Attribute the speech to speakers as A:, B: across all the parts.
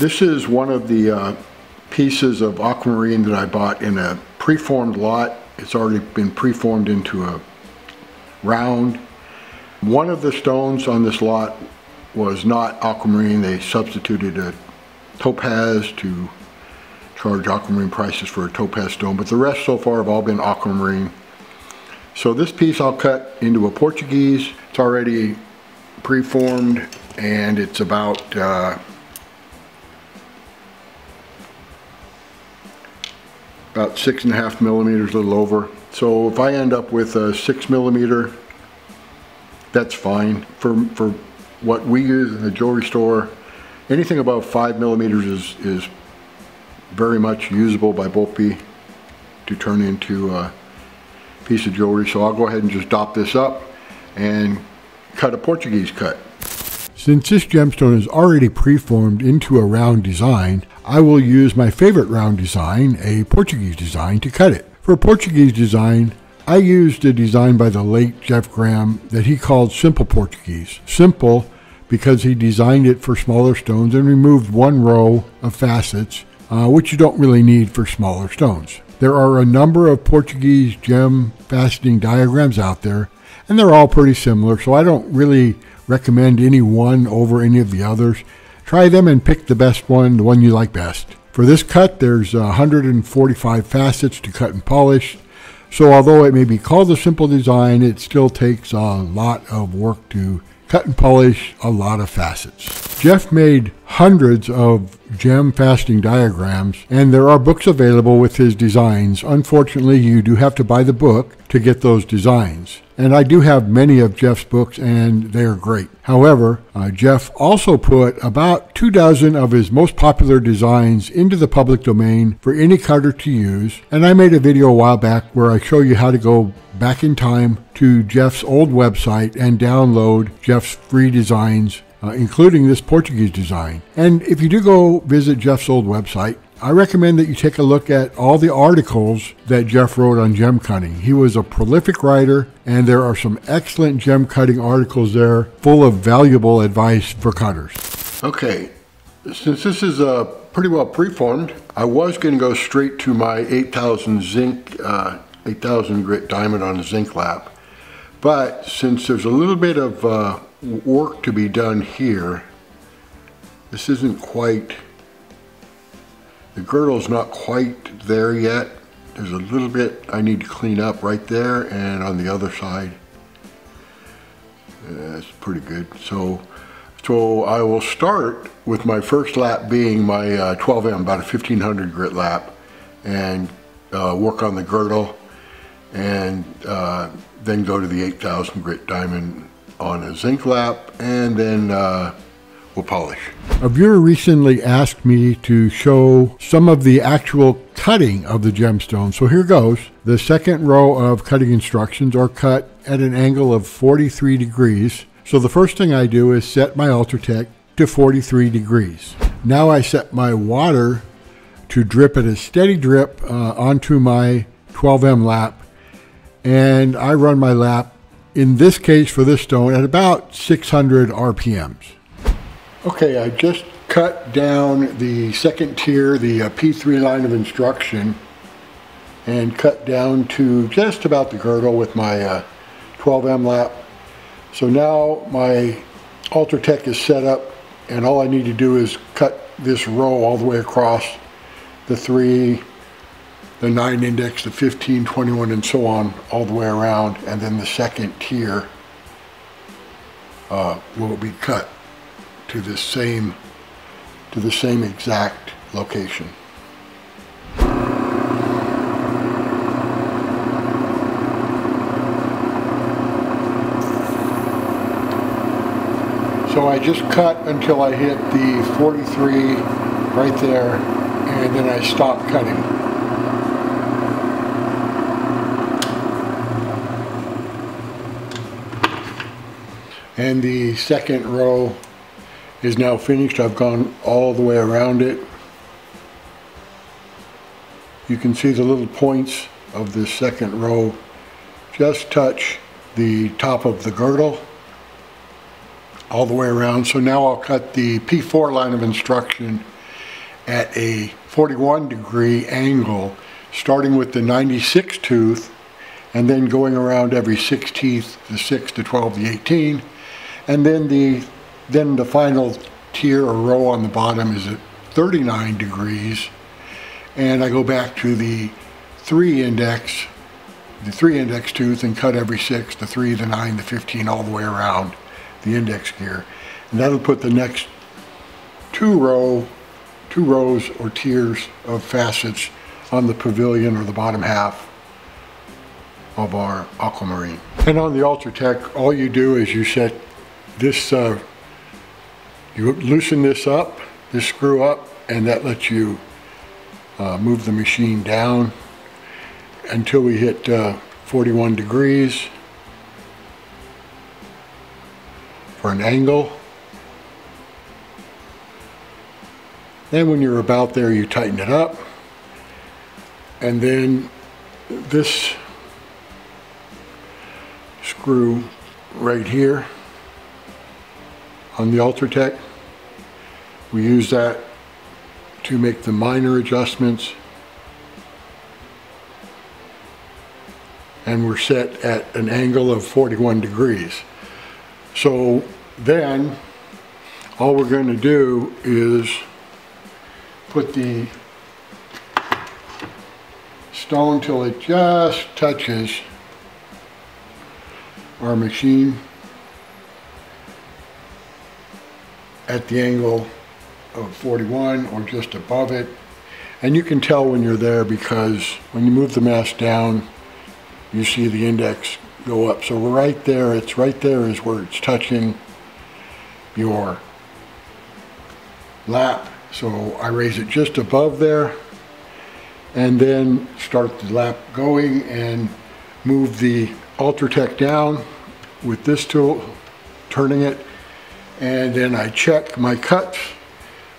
A: This is one of the uh, pieces of aquamarine that I bought in a preformed lot. It's already been preformed into a round. One of the stones on this lot was not aquamarine. They substituted a topaz to charge aquamarine prices for a topaz stone, but the rest so far have all been aquamarine. So this piece I'll cut into a Portuguese. It's already preformed and it's about uh, about six and a half millimeters, a little over. So if I end up with a six millimeter, that's fine. For, for what we use in the jewelry store, anything above five millimeters is, is very much usable by Bopie to turn into a piece of jewelry. So I'll go ahead and just dop this up and cut a Portuguese cut. Since this gemstone is already preformed into a round design, I will use my favorite round design, a Portuguese design, to cut it. For Portuguese design, I used a design by the late Jeff Graham that he called Simple Portuguese. Simple because he designed it for smaller stones and removed one row of facets, uh, which you don't really need for smaller stones. There are a number of Portuguese gem faceting diagrams out there, and they're all pretty similar, so I don't really recommend any one over any of the others. Try them and pick the best one, the one you like best. For this cut, there's uh, 145 facets to cut and polish. So although it may be called a simple design, it still takes a lot of work to cut and polish a lot of facets. Jeff made hundreds of gem faceting diagrams, and there are books available with his designs. Unfortunately, you do have to buy the book to get those designs. And I do have many of Jeff's books, and they are great. However, uh, Jeff also put about two dozen of his most popular designs into the public domain for any cutter to use. And I made a video a while back where I show you how to go back in time to Jeff's old website and download Jeff's free designs uh, including this Portuguese design. And if you do go visit Jeff's old website, I recommend that you take a look at all the articles that Jeff wrote on gem cutting. He was a prolific writer, and there are some excellent gem cutting articles there full of valuable advice for cutters. Okay, since this is uh, pretty well preformed, I was going to go straight to my 8000 zinc, uh, 8000 grit diamond on zinc lap. But since there's a little bit of uh, work to be done here, this isn't quite the girdle's not quite there yet. There's a little bit I need to clean up right there and on the other side. That's pretty good. So, so I will start with my first lap being my uh, 12M, about a 1500 grit lap, and uh, work on the girdle, and uh, then go to the 8000 grit diamond on a zinc lap, and then uh, will polish. A viewer recently asked me to show some of the actual cutting of the gemstone. So here goes. The second row of cutting instructions are cut at an angle of 43 degrees. So the first thing I do is set my Ultratech to 43 degrees. Now I set my water to drip at a steady drip uh, onto my 12M lap and I run my lap in this case for this stone at about 600 RPMs. Okay, I just cut down the second tier, the uh, P3 line of instruction, and cut down to just about the girdle with my uh, 12M lap. So now my Ultratech is set up and all I need to do is cut this row all the way across the three, the nine index, the 15, 21, and so on, all the way around, and then the second tier uh, will be cut to the same to the same exact location. So I just cut until I hit the 43 right there and then I stop cutting. And the second row is now finished. I've gone all the way around it. You can see the little points of the second row just touch the top of the girdle all the way around. So now I'll cut the P4 line of instruction at a 41 degree angle, starting with the 96 tooth and then going around every 16th, the 6, the 12, the 18. And then the, then the final tier or row on the bottom is at 39 degrees. And I go back to the 3 index, the 3 index tooth and cut every 6, the 3, the 9, the 15, all the way around the index gear. And that'll put the next two row, two rows or tiers of facets on the pavilion or the bottom half of our aquamarine. And on the Ultratech, all you do is you set this, uh, you loosen this up, this screw up, and that lets you uh, move the machine down until we hit uh, 41 degrees for an angle. Then when you're about there, you tighten it up. And then this screw right here on the Ultratech. We use that to make the minor adjustments and we're set at an angle of 41 degrees. So then all we're going to do is put the stone till it just touches our machine at the angle of 41 or just above it. And you can tell when you're there because when you move the mast down, you see the index go up. So we're right there, it's right there is where it's touching your lap. So I raise it just above there and then start the lap going and move the Ultratech down with this tool, turning it, and then I check my cuts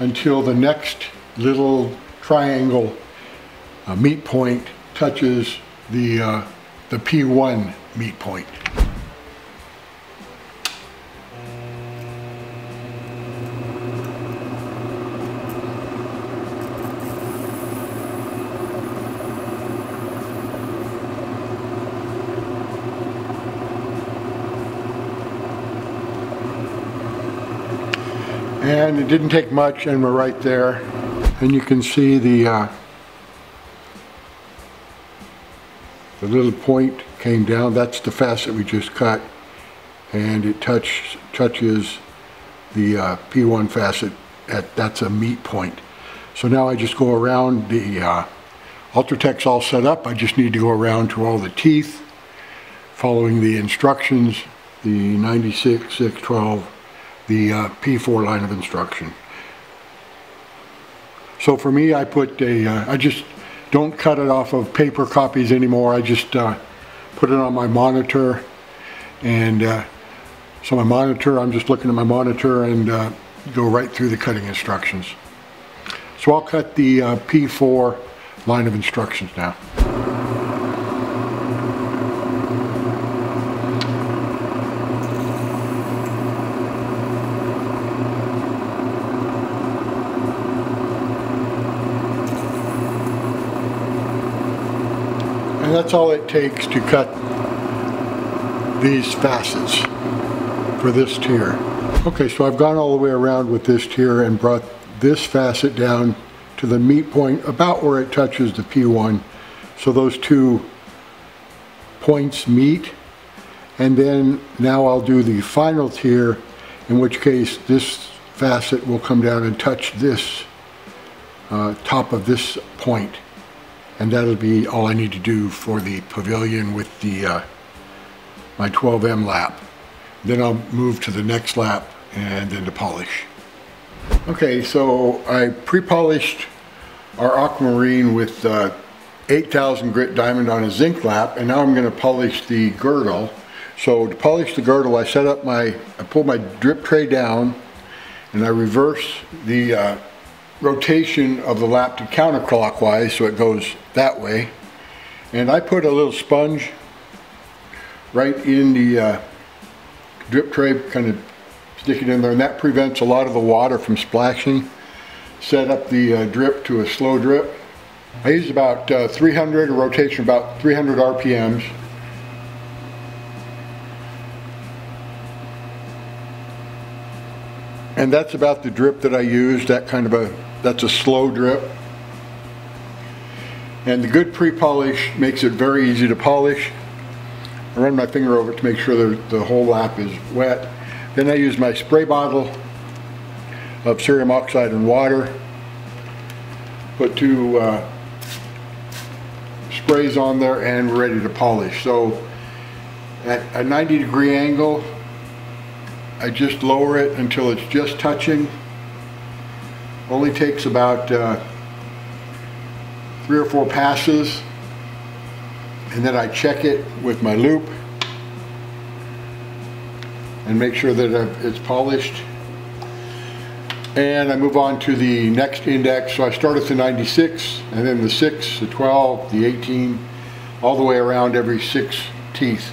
A: until the next little triangle uh, meet point touches the, uh, the P1 meet point. And it didn't take much and we're right there. And you can see the, uh, the little point came down. That's the facet we just cut. And it touch, touches the uh, P1 facet at, that's a meet point. So now I just go around the uh, Ultratech's all set up. I just need to go around to all the teeth, following the instructions, the 96, 612, the uh, P4 line of instruction. So for me, I put a, uh, I just don't cut it off of paper copies anymore. I just uh, put it on my monitor. And uh, so my monitor, I'm just looking at my monitor and uh, go right through the cutting instructions. So I'll cut the uh, P4 line of instructions now. And that's all takes to cut these facets for this tier. Okay, so I've gone all the way around with this tier and brought this facet down to the meet point about where it touches the P1. So those two points meet. And then now I'll do the final tier, in which case this facet will come down and touch this uh, top of this point and that'll be all I need to do for the pavilion with the uh, my 12M lap. Then I'll move to the next lap and then to polish. Okay, so I pre-polished our aquamarine with uh, 8000 grit diamond on a zinc lap and now I'm going to polish the girdle. So to polish the girdle I set up my, I pull my drip tray down and I reverse the uh, rotation of the lap to counterclockwise so it goes that way. And I put a little sponge right in the uh, drip tray, kind of stick it in there, and that prevents a lot of the water from splashing. set up the uh, drip to a slow drip. I use about uh, 300, a rotation about 300 RPMs. And that's about the drip that I use, that kind of a, that's a slow drip. And the good pre-polish makes it very easy to polish. I run my finger over to make sure the, the whole lap is wet. Then I use my spray bottle of cerium oxide and water. Put two uh, sprays on there and we're ready to polish. So at a 90 degree angle, I just lower it until it's just touching. Only takes about uh, three or four passes. And then I check it with my loupe and make sure that it's polished. And I move on to the next index. So I start at the 96 and then the 6, the 12, the 18 all the way around every six teeth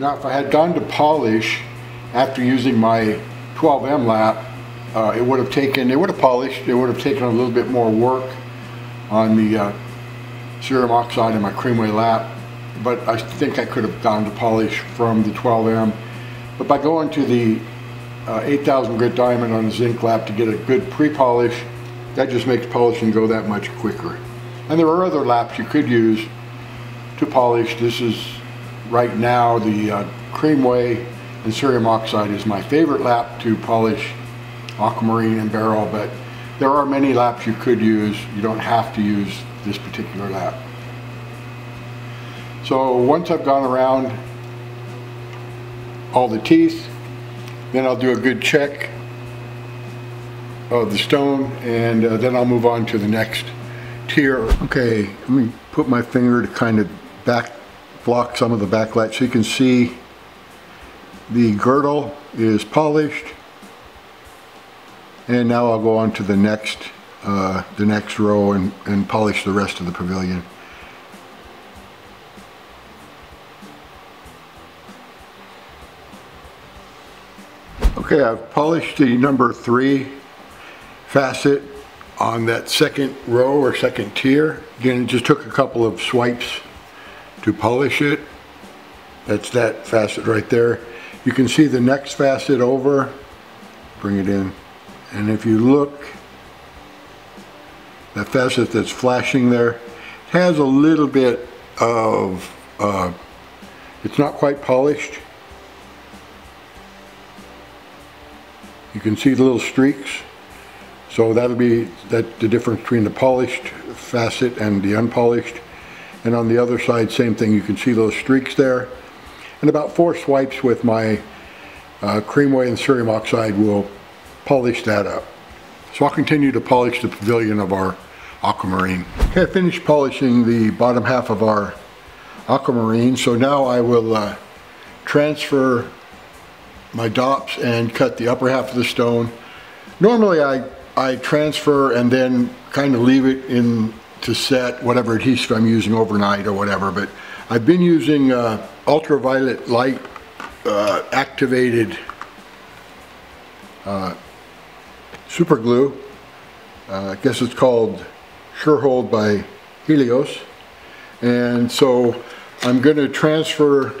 A: Now if I had gone to polish after using my 12M lap, uh, it would have taken, it would have polished, it would have taken a little bit more work on the uh, cerium oxide in my creamway lap, but I think I could have gone to polish from the 12M. But by going to the uh, 8000 grit diamond on the zinc lap to get a good pre-polish, that just makes polishing go that much quicker. And there are other laps you could use to polish. This is right now the uh, Creamway and cerium oxide is my favorite lap to polish aquamarine and beryl, but there are many laps you could use. You don't have to use this particular lap. So once I've gone around all the teeth, then I'll do a good check of the stone and uh, then I'll move on to the next tier. Okay, let me put my finger to kind of back block some of the backlight so you can see the girdle is polished and now I'll go on to the next uh, the next row and, and polish the rest of the pavilion. Okay, I've polished the number three facet on that second row or second tier. Again, it just took a couple of swipes to polish it. That's that facet right there. You can see the next facet over, bring it in. And if you look, that facet that's flashing there has a little bit of, uh, it's not quite polished. You can see the little streaks. So that'll be that the difference between the polished facet and the unpolished. And on the other side, same thing. You can see those streaks there. And about four swipes with my uh, Creamway and cerium oxide will polish that up. So I'll continue to polish the pavilion of our aquamarine. Okay, I finished polishing the bottom half of our aquamarine. So now I will uh, transfer my dops and cut the upper half of the stone. Normally I, I transfer and then kind of leave it in to set whatever adhesive I'm using overnight or whatever, but I've been using uh, ultraviolet light uh, activated uh, super glue. Uh, I guess it's called Surehold by Helios. And so I'm going to transfer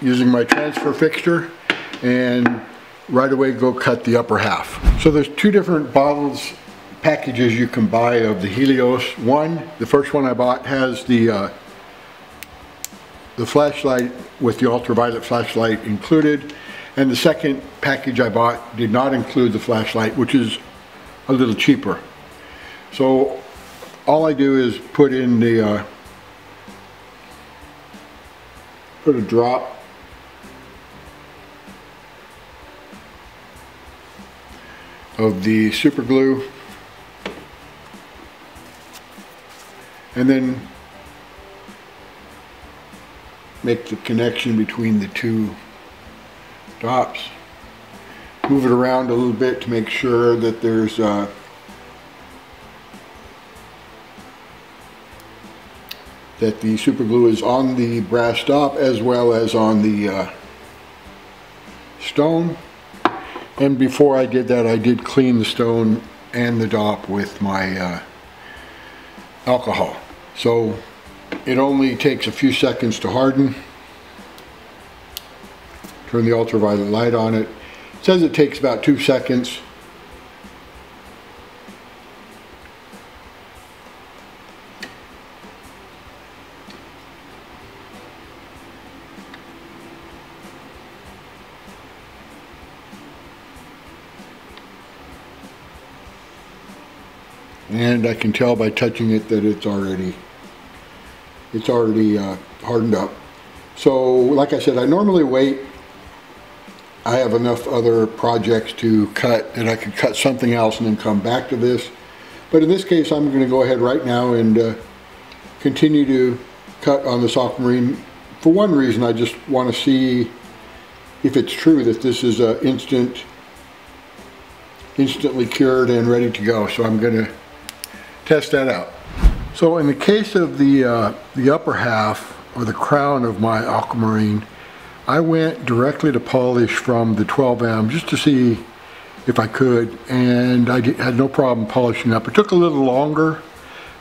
A: using my transfer fixture and right away go cut the upper half. So there's two different bottles packages you can buy of the Helios. One, the first one I bought has the uh, the flashlight with the ultraviolet flashlight included. And the second package I bought did not include the flashlight, which is a little cheaper. So all I do is put in the, uh, put a drop of the super glue and then make the connection between the two dops. Move it around a little bit to make sure that there's uh, that the super glue is on the brass stop as well as on the uh, stone. And before I did that, I did clean the stone and the dop with my uh, alcohol. So it only takes a few seconds to harden. Turn the ultraviolet light on it. It says it takes about two seconds. And I can tell by touching it that it's already it's already uh, hardened up. So like I said I normally wait. I have enough other projects to cut that I could cut something else and then come back to this. But in this case I'm going to go ahead right now and uh, continue to cut on this aquamarine for one reason. I just want to see if it's true that this is uh, instant instantly cured and ready to go. So I'm going to test that out. So in the case of the, uh, the upper half or the crown of my aquamarine, I went directly to polish from the 12M just to see if I could and I had no problem polishing up. It took a little longer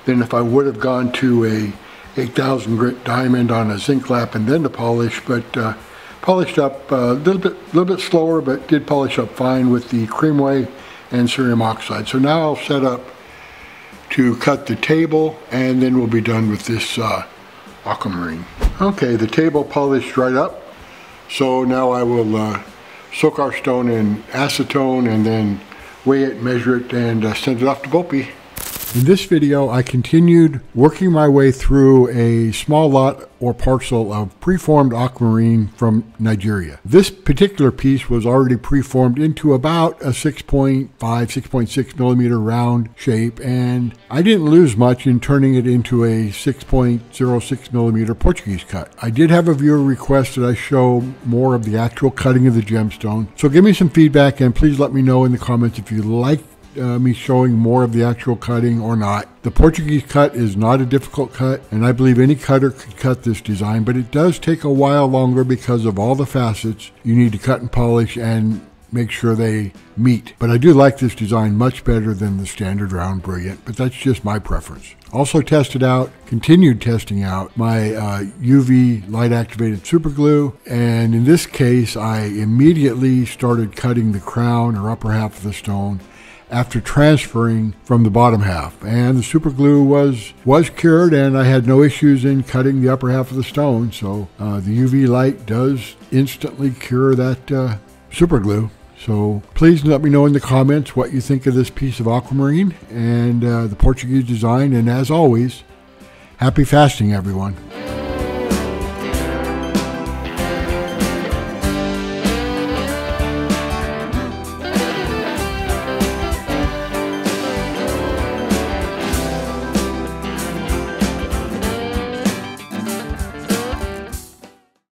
A: than if I would have gone to a 8000 grit diamond on a zinc lap and then to polish, but uh, polished up a little bit, a little bit slower, but did polish up fine with the Creamway and cerium oxide. So now I'll set up to cut the table and then we'll be done with this uh, aquamarine. Okay, the table polished right up. So now I will uh, soak our stone in acetone and then weigh it, measure it, and uh, send it off to Bopie. In this video, I continued working my way through a small lot or parcel of preformed aquamarine from Nigeria. This particular piece was already preformed into about a 6.5, 6.6 millimeter round shape, and I didn't lose much in turning it into a 6.06 millimeter Portuguese cut. I did have a viewer request that I show more of the actual cutting of the gemstone, so give me some feedback and please let me know in the comments if you like uh, me showing more of the actual cutting or not. The Portuguese cut is not a difficult cut, and I believe any cutter could cut this design, but it does take a while longer because of all the facets you need to cut and polish and make sure they meet. But I do like this design much better than the standard round brilliant, but that's just my preference. Also tested out, continued testing out my uh, UV light activated super glue. And in this case, I immediately started cutting the crown or upper half of the stone after transferring from the bottom half. And the super glue was, was cured and I had no issues in cutting the upper half of the stone. So uh, the UV light does instantly cure that uh, super glue. So please let me know in the comments what you think of this piece of aquamarine and uh, the Portuguese design. And as always, happy faceting, everyone.